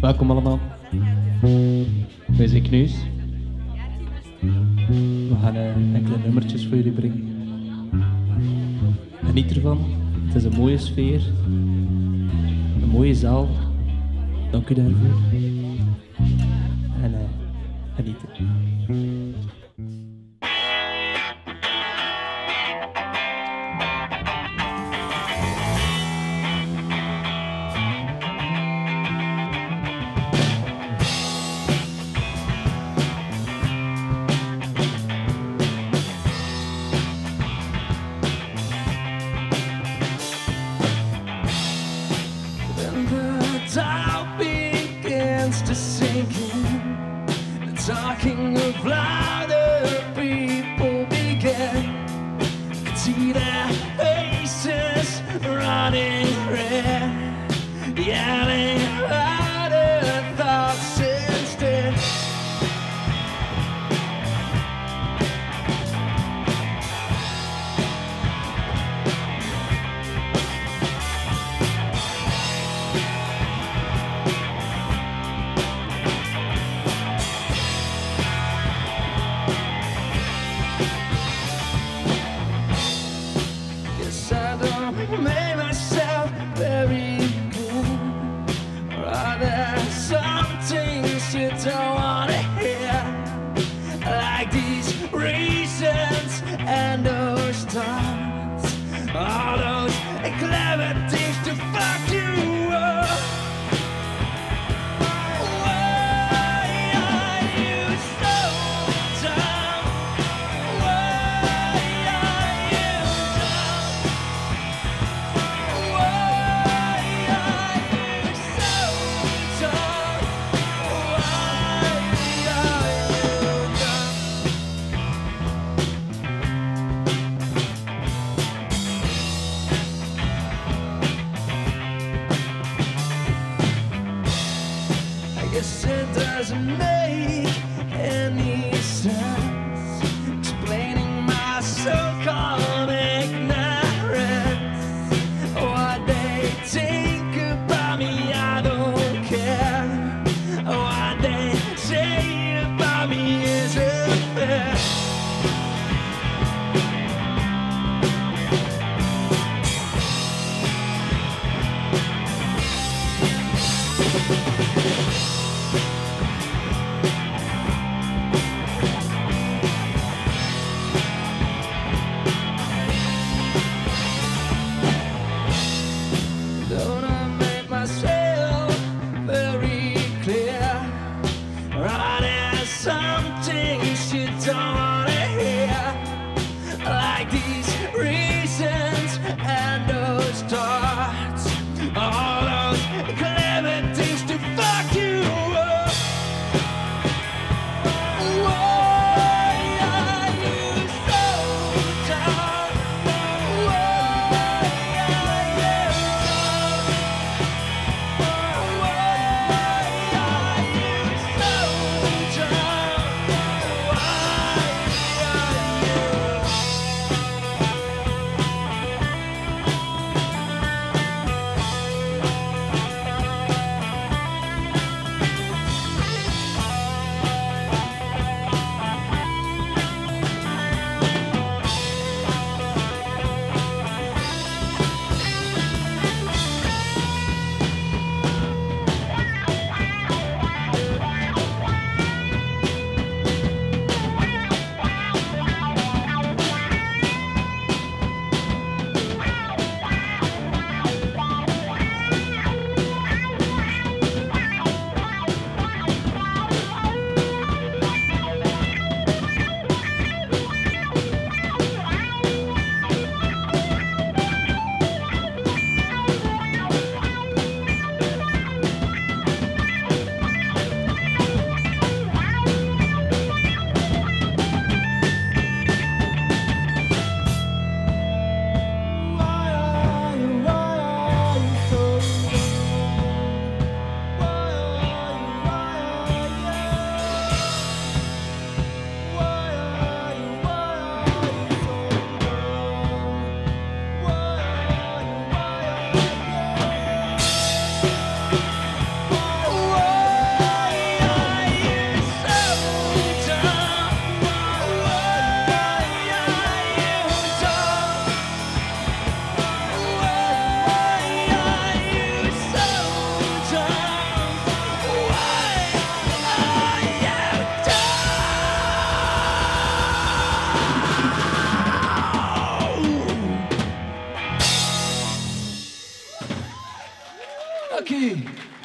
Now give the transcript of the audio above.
Welkom allemaal. Wij zijn Kneus. We gaan eh, enkele nummertjes voor jullie brengen. Geniet ervan. Het is een mooie sfeer. Een mooie zaal. Dank u daarvoor. The doubt begins to sink in, the talking of louder people begin. Could see their faces running red, yelling doesn't make any sense explaining my so-called IDs. gente.